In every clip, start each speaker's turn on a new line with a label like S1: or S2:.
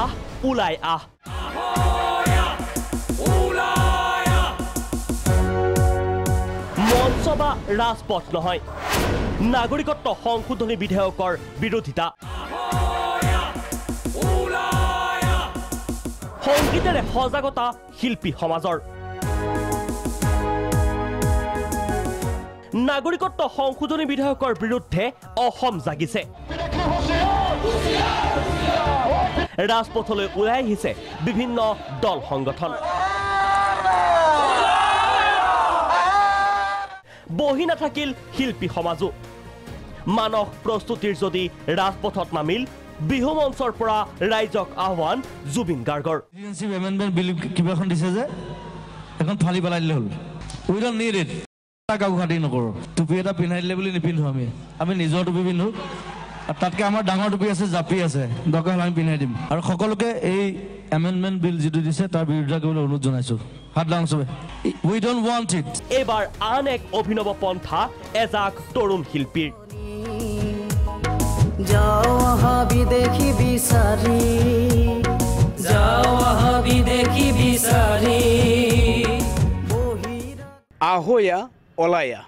S1: আহ ওলাই আহ বা ৰাজপথ নহয়। নাগৰিকত্ব সংশোধনী বিধেয়কৰ বিৰোধিতা। সংগীতেৰে সজাগতা শিল্পী সমাজৰ। নাগৰিকত্ব সংশোধনী বিধেয়কৰ বিৰুদ্ধে অসম জাগিছে। ৰাজপথলৈ ওলাই আহিছে বিভিন্ন দল সংগঠন। বহি নাথাকিল শিল্পী সমাজো। মানস প্ৰস্তুতিৰ যদি ৰাজপথত নামিল বিহু মঞ্চৰ পৰা ৰাইজক আহ্বান জুবিন গাৰ্গৰ।
S2: টুপি এটা পিন্ধাই দিলে বুলি নিপিন্ধো আমি। আমি নিজৰ টুপি পিন্ধো। তাতকৈ আমাৰ ডাঙৰ টুপি আছে জাপি আছে। দৰকাৰ হ'লে আমি পিন্ধাই দিম। আৰু সকলোকে এই এমেণ্ডমেণ্ট বিল যিটো দিছে তাৰ বিৰোধিতা কৰিবলৈ অনুৰোধ জনাইছোঁ। হাত ডাঙৰ চবে। উই ডণ্ট ৱান্ট ইট
S1: এইবাৰ আন এক অভিনৱ পন্থা এজাক তৰুণ শিল্পীৰ।
S3: আহৈয়া অলায়া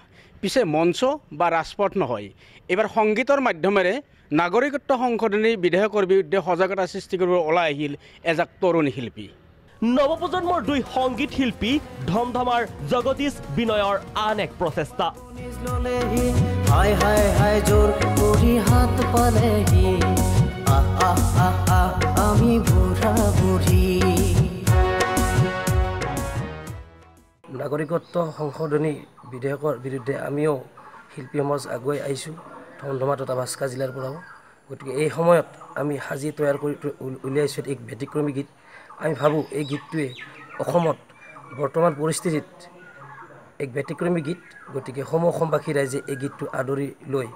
S3: পিছে মঞ্চ বা ৰাজপথ নহয়। এইবাৰ সংগীতৰ মাধ্যমেৰে নাগৰিকত্ব সংশোধনী বিধেয়কৰ বিৰুদ্ধে সজাগতা সৃষ্টি কৰিব ওলাই আহিল এজাক তৰুণ শিল্পী।
S1: নৱপ্ৰজন্মৰ দুই সংগীত শিল্পী ধমধমাৰ জগদীশ বিনয়ৰ আন এক প্ৰচেষ্টা।
S4: নাগৰিকত্ব সংশোধনী বিধেয়কৰ বিৰুদ্ধে আমিও শিল্পী সমাজ আগুৱাই আহিছোঁ ধমধমা তথা ভাস্কা জিলাৰ পৰাও। গতিকে এই সময়ত আমি সাজি তৈয়াৰ কৰি উলিয়াইছোঁ এক ব্যতিক্ৰমী গীত। আমি ভাবোঁ এই গীতটোৱে অসমত বৰ্তমান পৰিস্থিতিত এক ব্যতিক্ৰমী গীত গতিকে সম অসমবাসী ৰাইজে এই গীতটো আদৰি লৈ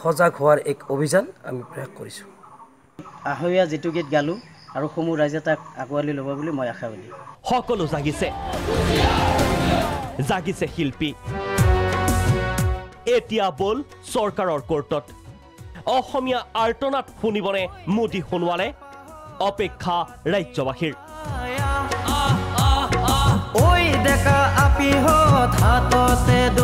S4: সজাগ হোৱাৰ এক অভিযান আমি প্ৰয়াস কৰিছোঁ।
S5: আহৈয়া যিটো গীত গালোঁ আৰু সমূহ ৰাইজে তাক আঁকোৱালি ল'ব বুলি মই আশাবাদী
S1: সকলো জাগিছে। জাগিছে শিল্পী। এতিয়া বল চৰকাৰৰ কোৰ্টত। অসমীয়া আৰ্তনাত শুনিবনে মোদী সোণোৱালে? অপেক্ষা ৰাজ্যবাসীৰ।
S6: ঐ ডেকা আপিহঁত হাততে দলি বান্ধি ৰাখ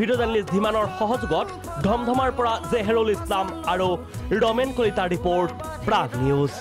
S1: ভিডিঅ' জাৰ্নেলিষ্ট ধীমানৰ সহযোগত ধমধমাৰ পৰা জেহেৰুল ইছলাম আৰু ৰমেন কলিতাৰ ৰিপৰ্ট প্ৰাগ নিউজ।